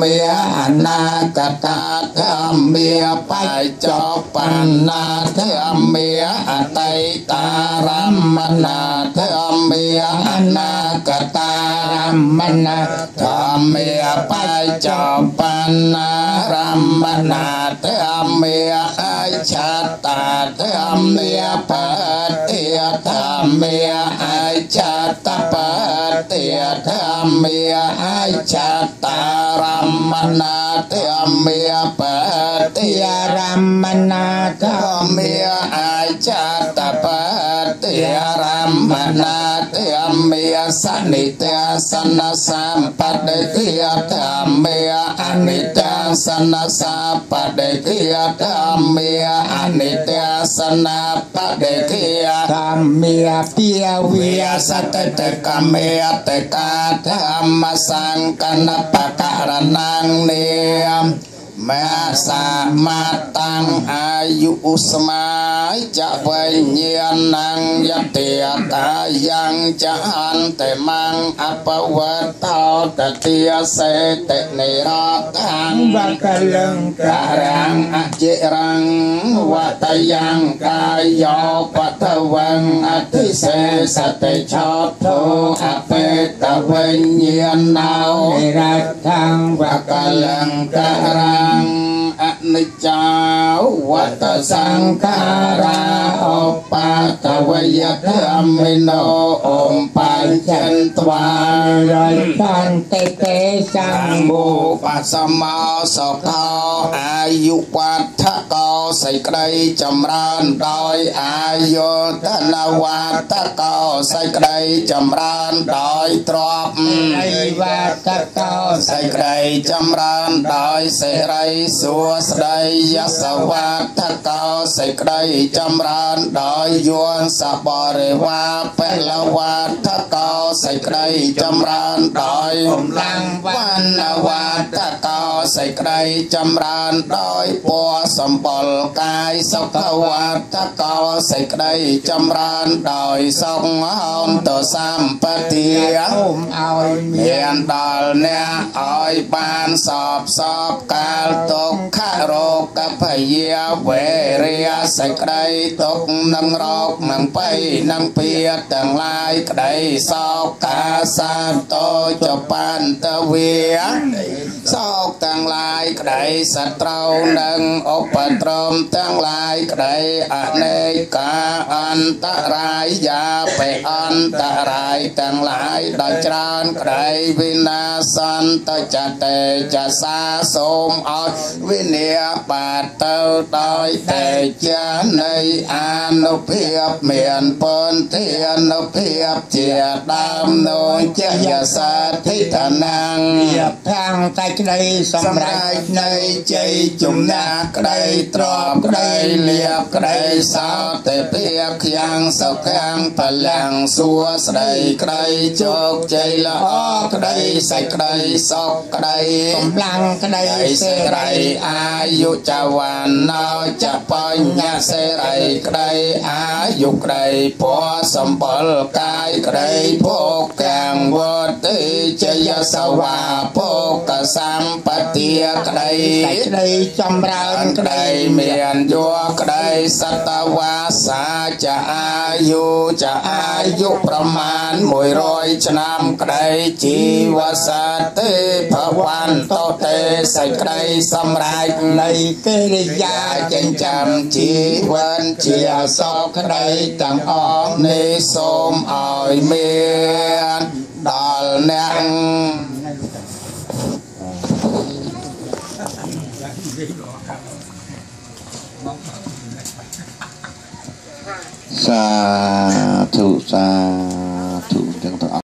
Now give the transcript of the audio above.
មេអនាគតាធម្មាបច្ចុប្បន្នាធម្មាអតីតារមណាធម្មាអនាគតារមណាធម្មាបច្ចុប្បន្នារមណាធម្មាអ ច្ឆតាធម្មាបតិធម្មាអច្ឆតបតិធម្មាអច្ឆតារមណាធម្មាបតិរមណាធម្មាអ ម្មាសនិទសនសម្បដិទិធម្មាអនិច្ចសនសម្បដិទិធម្មាអនិច្ចសនបដិទិធម្មាពាវិសតតកមេតកាធម្មសង្កណបករណងនេមាសាមតាំងអាយុស្មាយចវិញ្ញាណังយតិតាយ៉ាងចហន្តមង្អបវតោតតិសេ จะเป็นเยยนังยะเตียตายังจะอันแต่มังอปวตเทาตะเตียเสตเนรตังวักลังกะรังอจิรังวัตยังกายโยปัะวังอธิเสสติชอบโทอเปตะเวนเยียนนาวเนรตังวักลังกะรังอนิจจัง វតសង្ខារាអបតវយធម្មិណោអមបញ្ចន្ទវារិសន្តិទេសង្មោបសមោសកោអាយុវត្ថកោសេចក្តីចម្រើនដោយអាយុធនវត្តកោសេចក្តីចម្រើនដោយទ្រព្យវត្តកោសេចក្តីចម្រើនដោយសេរីសួស្តីយសវត្ថកោសេចក្តីចម្រើនដោយយួនសបរិវាពលវត្ថកោសេចក្តីចម្រើនដោយកម្លាំងវណ្ណវត្ថកោ សេចក្តីចម្រើនដោយពណ៌សម្បុរកាយសុខវត្ថកោសេចក្តីចម្រើនដោយសុខអន្តសម្បទាអូមឲ្យមានដល់អ្នកឲ្យបានសពសពកាលទុក្ខរោគភយាវេរិយសេចក្តីទុក្ខនឹងរោគនឹងបៃនឹងពៀទាំងឡាយក្តីសោកកាសាតោចបន្តវា សោកទាំងឡាយក្តីសត្រូវនឹងឧបទ្រមទាំងឡាយក្តីអនេកាអន្តរាយយាបេអន្តរាយទាំងឡាយដោយច្រើនក្តីវិណាសន្តចតេចសាសូមអត់វិនិបាតទៅដោយតែជានៃអនុភាពមានពន្ធានុភាពជាដើមនោចយសាធិឋានាងយាខាងតែក្តីសម្រេចនៃជ័យជំនះក្តីទ្របក្តីលៀបក្តីសោទេពាខាងសុខាងបលាំងសួស្តីក្តីជោគជ័យល្អក្តីសេចក្តីសុខក្តីកម្លាំងក្តីសេរីអាយុចវណ្ណោចបញ្ញសេរីក្តីអាយុក្តីពណ៌សម្បុរកាយក្តីភោកាំងវតិជយសវាភោកសម្បទាក្តីក្តីចម្រើនក្តីមានយោក្តីសតវាសាចអាយុចអាយុប្រមាណ100ឆ្នាំក្តីជីវសតិភវន្តទេសេចក្តីសម្រេចនៃកិរិយាចិញ្ចឹមជីវិតជាសុខក្តីទាំងអស់នេះសូមឲ្យមានដល់អ្នក សាធុសា